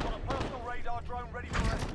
Got a personal radar drone ready for us.